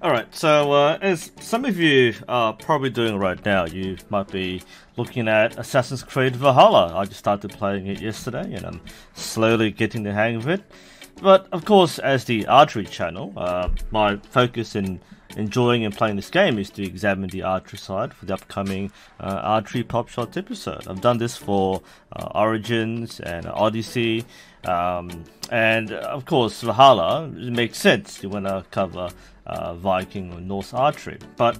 Alright, so uh, as some of you are probably doing right now, you might be looking at Assassin's Creed Valhalla. I just started playing it yesterday and I'm slowly getting the hang of it. But of course, as the archery channel, uh, my focus in enjoying and playing this game is to examine the archery side for the upcoming uh, archery pop shot episode. I've done this for uh, Origins and Odyssey, um, and of course Valhalla. It makes sense you want to cover uh, Viking or Norse archery, but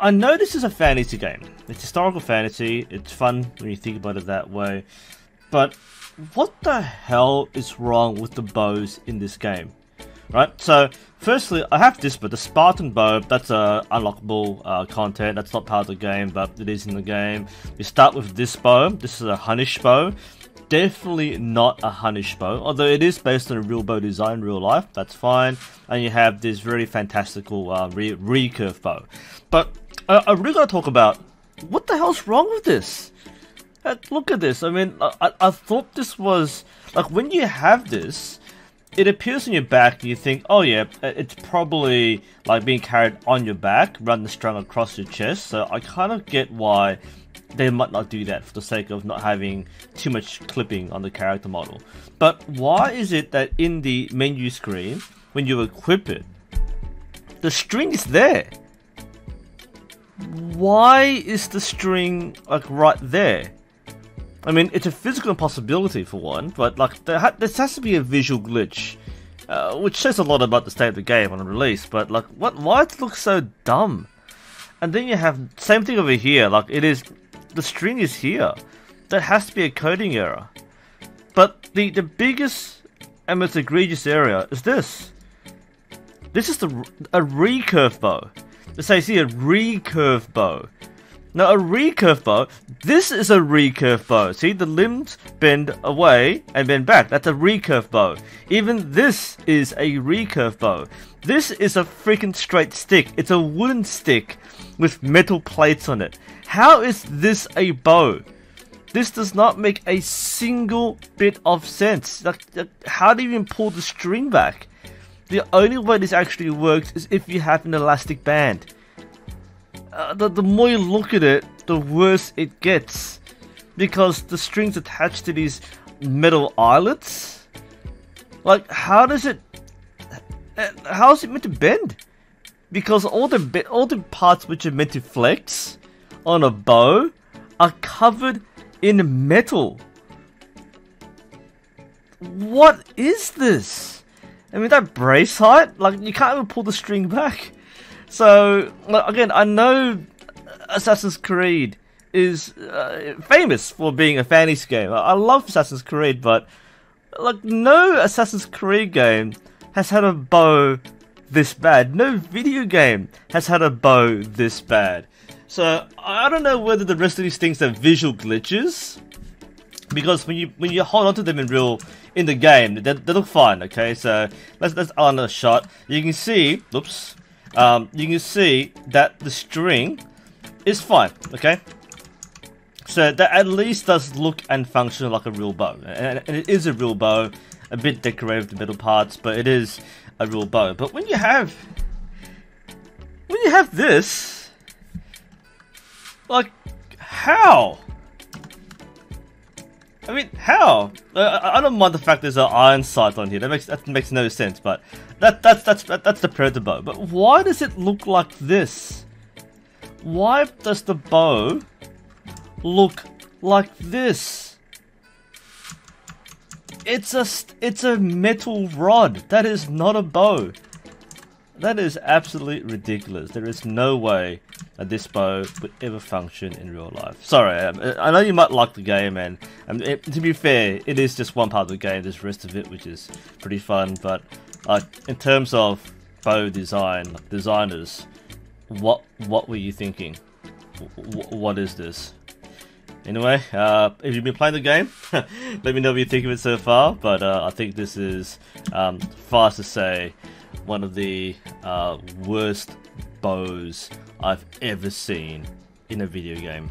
I know this is a fantasy game. It's historical fantasy. It's fun when you think about it that way, but what the hell is wrong with the bows in this game? right? So, firstly, I have this, but the Spartan bow, that's a unlockable uh, content. That's not part of the game, but it is in the game. You start with this bow. This is a Hunnish bow. Definitely not a Hunnish bow, although it is based on a real bow design, real life. That's fine. And you have this very fantastical uh, re recurve bow. But uh, I really gotta talk about what the hell's wrong with this. Look at this. I mean, I, I thought this was like when you have this, it appears on your back and you think, oh yeah, it's probably like being carried on your back than strung across your chest. So I kind of get why they might not do that for the sake of not having too much clipping on the character model. But why is it that in the menu screen, when you equip it, the string is there? Why is the string like right there? I mean, it's a physical impossibility for one, but like there, ha there has to be a visual glitch, uh, which says a lot about the state of the game on release. But like, what? Why it looks so dumb? And then you have same thing over here. Like it is, the string is here. That has to be a coding error. But the the biggest and most egregious area is this. This is the a recurve bow. It says here recurve bow. Now a recurve bow, this is a recurve bow. See, the limbs bend away and bend back. That's a recurve bow. Even this is a recurve bow. This is a freaking straight stick. It's a wooden stick with metal plates on it. How is this a bow? This does not make a single bit of sense. Like, like, how do you even pull the string back? The only way this actually works is if you have an elastic band uh, the, the more you look at it, the worse it gets. Because the strings attached to these metal eyelets, like, how does it, uh, how is it meant to bend? Because all the all the parts which are meant to flex on a bow are covered in metal. What is this? I mean, that brace height, like, you can't even pull the string back. So again, I know Assassin's Creed is uh, famous for being a fantasy game. I love Assassin's Creed, but like no Assassin's Creed game has had a bow this bad. No video game has had a bow this bad. So I don't know whether the rest of these things are visual glitches, because when you when you hold onto them in real in the game, they, they look fine. Okay, so let's let's on a shot. You can see, oops, um, you can see that the string is fine, okay? So that at least does look and function like a real bow. And, and it is a real bow, a bit decorated with metal parts, but it is a real bow. But when you have... When you have this... Like, how? I mean, how? Uh, I don't mind the fact there's an iron sight on here. That makes that makes no sense. But that that's that's that's the predator bow. But why does it look like this? Why does the bow look like this? It's a it's a metal rod. That is not a bow. That is absolutely ridiculous. There is no way that this bow would ever function in real life. Sorry, um, I know you might like the game, and um, it, to be fair, it is just one part of the game. There's the rest of it, which is pretty fun. But uh, in terms of bow design, designers, what what were you thinking? W what is this? Anyway, uh, if you've been playing the game, let me know what you think of it so far. But uh, I think this is um, fast to say one of the uh, worst bows I've ever seen in a video game.